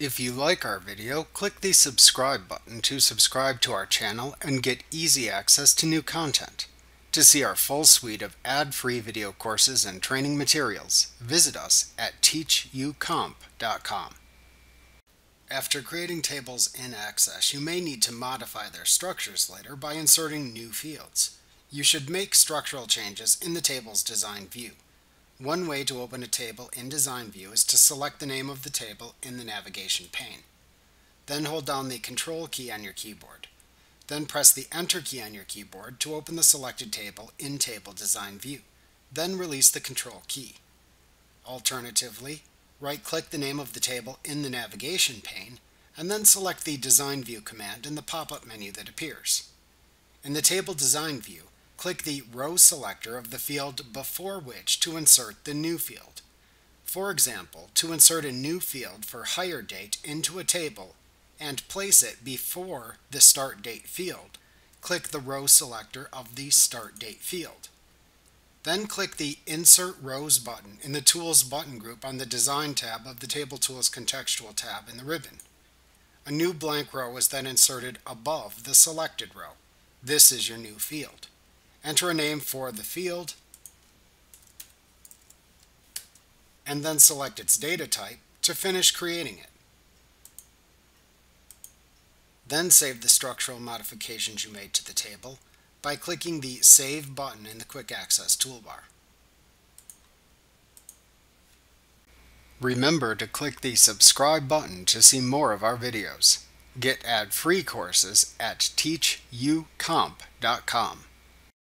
If you like our video, click the subscribe button to subscribe to our channel and get easy access to new content. To see our full suite of ad-free video courses and training materials, visit us at teachucomp.com. After creating tables in Access, you may need to modify their structures later by inserting new fields. You should make structural changes in the table's design view. One way to open a table in Design View is to select the name of the table in the navigation pane. Then hold down the Control key on your keyboard. Then press the Enter key on your keyboard to open the selected table in Table Design View. Then release the Control key. Alternatively, right-click the name of the table in the navigation pane, and then select the Design View command in the pop-up menu that appears. In the Table Design View, click the row selector of the field before which to insert the new field. For example, to insert a new field for hire date into a table and place it before the start date field, click the row selector of the start date field. Then click the Insert Rows button in the Tools button group on the Design tab of the Table Tools Contextual tab in the ribbon. A new blank row is then inserted above the selected row. This is your new field. Enter a name for the field, and then select its data type to finish creating it. Then save the structural modifications you made to the table by clicking the Save button in the Quick Access toolbar. Remember to click the subscribe button to see more of our videos. Get ad-free courses at teachucomp.com.